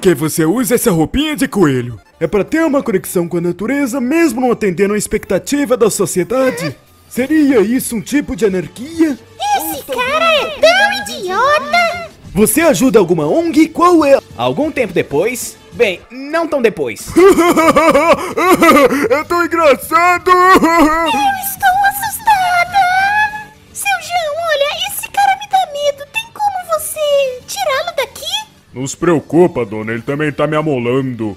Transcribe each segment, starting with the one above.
Por que você usa essa roupinha de coelho? É pra ter uma conexão com a natureza, mesmo não atendendo a expectativa da sociedade? Seria isso um tipo de anarquia? Esse cara é tão idiota! Você ajuda alguma ONG? Qual é? Algum tempo depois, bem, não tão depois. é tão engraçado! Eu estou assustada! Seu João, Não se preocupa, dona, ele também tá me amolando.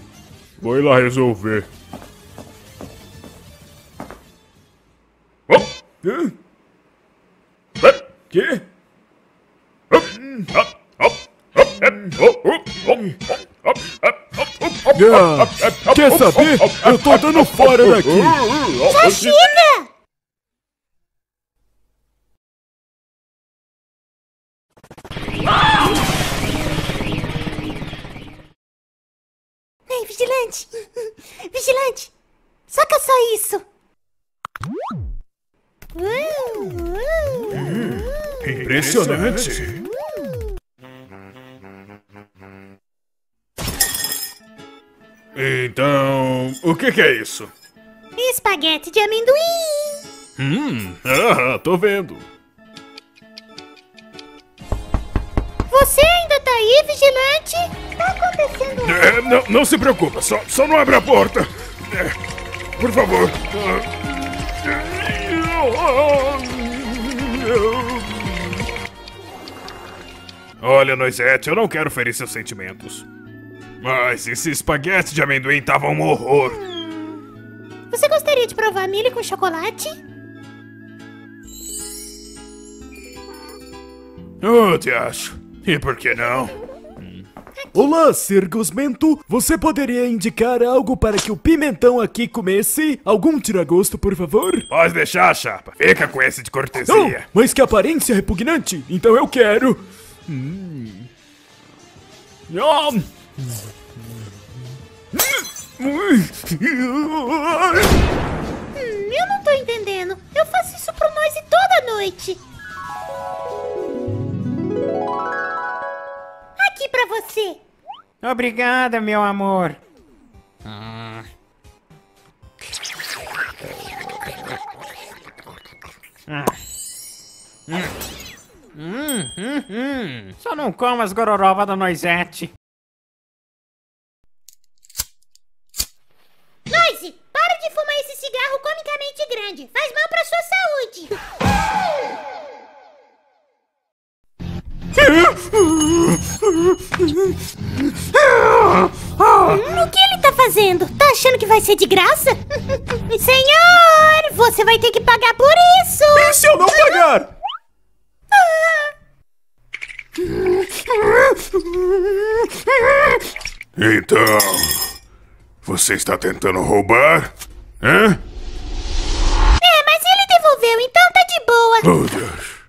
Vou ir lá resolver. Oh! Hã? Que? Ah, quer saber? Eu tô dando fora daqui. Já vigilante! Vigilante! Saca só isso! Impressionante. Então, o que, que é isso? Espaguete de amendoim! Hum, ah, tô vendo. Aí, vigilante? Tá acontecendo É, não, não se preocupa, só, só não abre a porta. É, por favor. Olha, Noisette, eu não quero ferir seus sentimentos. Mas esse espaguete de amendoim tava um horror. Você gostaria de provar milho com chocolate? Oh, te acho. E por que não? Olá, Sir Gosmento. Você poderia indicar algo para que o pimentão aqui comesse? Algum tiragosto, por favor? Pode deixar, chapa. Fica com esse de cortesia. Não, mas que aparência repugnante. Então eu quero. Hum. Hum, eu não tô entendendo. Eu faço isso pro nós toda noite. Pra você. Obrigada, meu amor. Ah. Hum. Hum, hum, hum. Só não como as gororobas da Noisette. Achando que vai ser de graça? Senhor, você vai ter que pagar por isso! E se eu não pagar? Então, você está tentando roubar? Hã? É, mas ele devolveu, então tá de boa. Oh, Deus.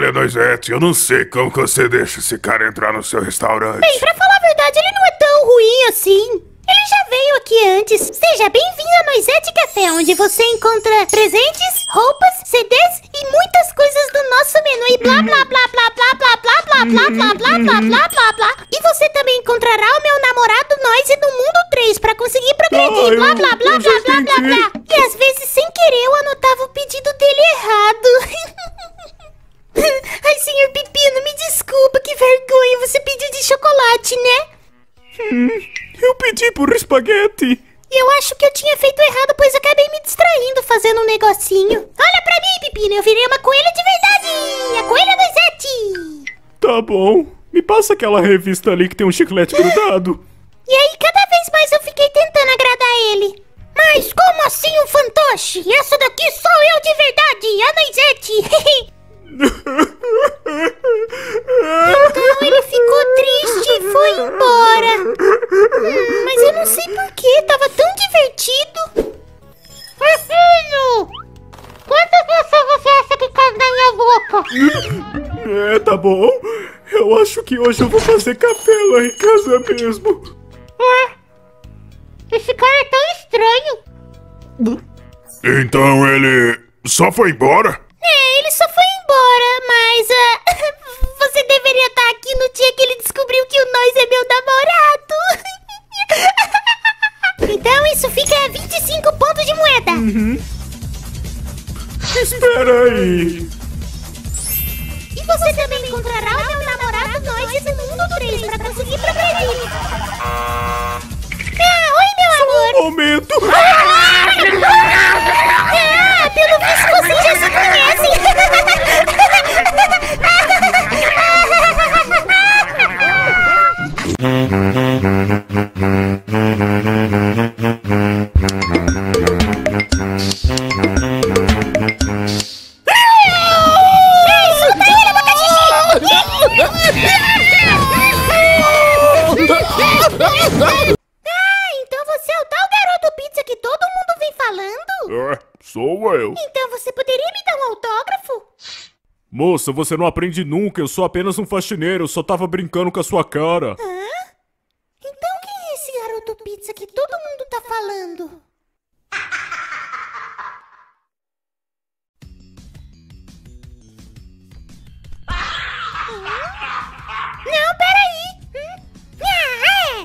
Olha, Noisette, eu não sei como que você deixa esse cara entrar no seu restaurante. Bem, pra falar a verdade, ele não é tão ruim assim. Ele já veio aqui antes. Seja bem-vindo a Noisette Café, onde você encontra presentes, roupas, CDs e muitas coisas do nosso menu e blá blá blá blá blá blá blá blá blá blá blá blá blá blá blá. E você também encontrará o meu namorado Noise no mundo 3 pra conseguir progredir, blá blá blá blá blá blá blá. E às vezes, sem querer, eu anotava o pedido dele errado. Espaguete. Eu acho que eu tinha feito errado, pois acabei me distraindo fazendo um negocinho. Olha pra mim, Pepino, eu virei uma coelha de verdade! A coelha do Zete! Tá bom. Me passa aquela revista ali que tem um chiclete grudado. E aí, cada vez mais eu fiquei tentando agradar ele. Mas como assim um fantoche? Essa daqui sou eu de verdade, a Noisette! Então ele ficou triste e foi embora. Hum, mas não sei porquê, tava tão divertido. Filho! Quantas vezes você acha que cabe na minha boca? É, tá bom. Eu acho que hoje eu vou fazer café lá em casa mesmo. Ué? Esse cara é tão estranho. Então ele só foi embora? É, ele só foi embora, mas ah, você deveria estar aqui no dia que ele descobriu que o nós é meu namorado. Então isso fica 25 pontos de moeda. Espera aí. E você também encontrará o meu namorado nós no mundo 3 pra conseguir progredir. Ah, oi, meu amor. Um Moça, você não aprende nunca. Eu sou apenas um faxineiro. Eu só tava brincando com a sua cara. Hã? Então quem é esse garoto pizza que todo mundo tá falando? Não, peraí! Hum? Ah, é.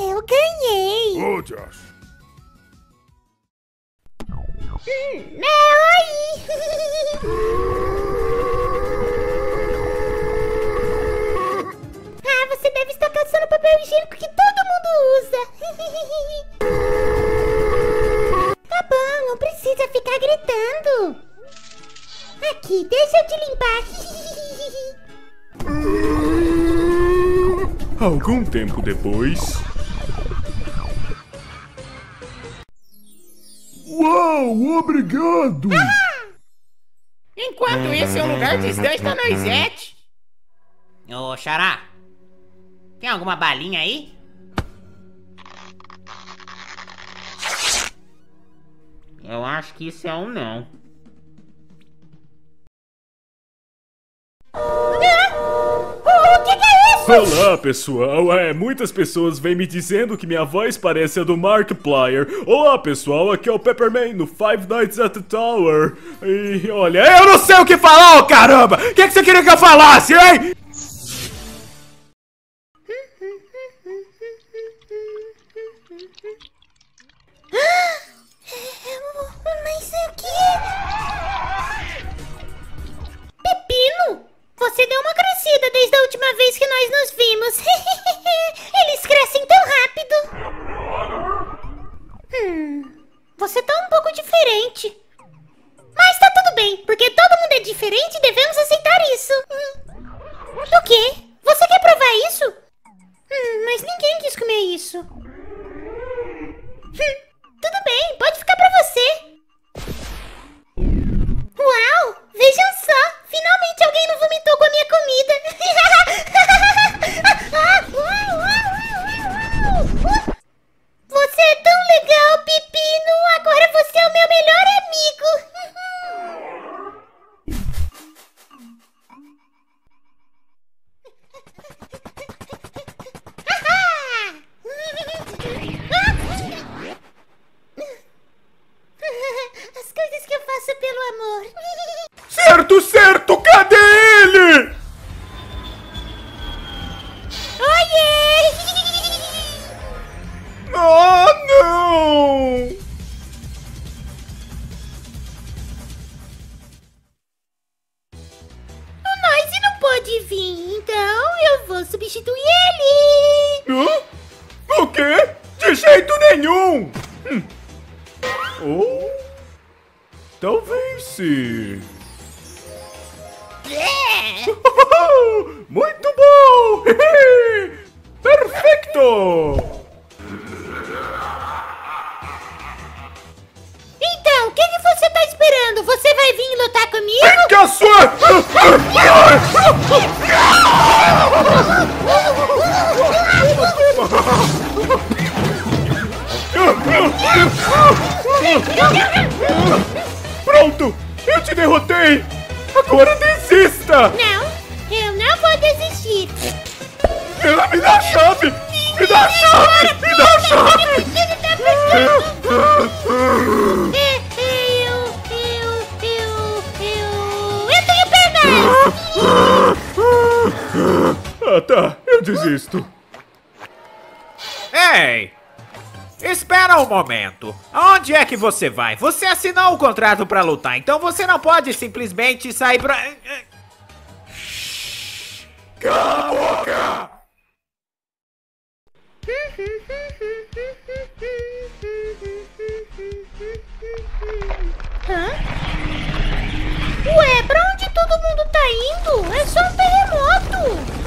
Eu ganhei! Ô, Josh. É, oi! Tá bom, não precisa ficar gritando. Aqui, deixa eu te limpar. Algum tempo depois. Uau, obrigado! Enquanto isso, em um lugar distante da Noisette. Ô, Xará. Tem alguma balinha aí? Eu acho que isso é um não. O que, que é isso? Olá, pessoal. É, muitas pessoas vêm me dizendo que minha voz parece a do Markiplier. Olá, pessoal. Aqui é o Pepperman do Five Nights at the Tower. E olha, eu não sei o que falar, ô caramba! O que, que você queria que eu falasse, hein? Diferente. Mas tá tudo bem, porque todo mundo é diferente e devemos aceitar isso. Hum. O quê? Você quer provar isso? Hum, mas ninguém quis comer isso. Hum, tudo bem, pode ficar pra você. Uau! Vejam só! Finalmente alguém não vomitou com a minha comida! Você é tão legal, Pepino! Agora você é o meu melhor amigo! As coisas que eu faço pelo amor. Certo, certo, cadê ele? Oiê! Ah, não! Pode vir, então eu vou substituir ele. Hã? O quê? De jeito nenhum! Hum. Ou. Talvez sim. Lutar comigo? Vem cá, sua! Pronto! Eu te derrotei! Agora desista! Não, eu não vou desistir. Me dá a chave! Me dá a chave! Me dá a chave! Ele tá pegando. É, tá, eu desisto. Ei! Espera um momento. Aonde é que você vai? Você assinou o contrato pra lutar, então você não pode simplesmente sair pra... Cala a boca! Hã? Ué, pra onde todo mundo tá indo? É só um terremoto!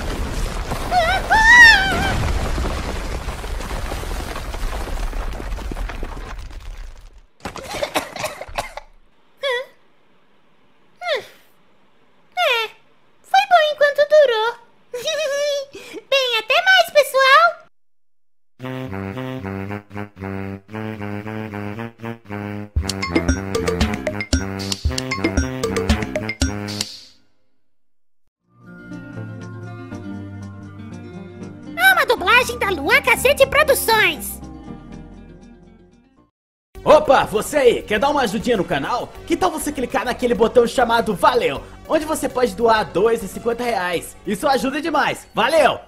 Opa, você aí, quer dar uma ajudinha no canal? Que tal você clicar naquele botão chamado Valeu, onde você pode doar 2,50 reais. Isso ajuda demais, valeu!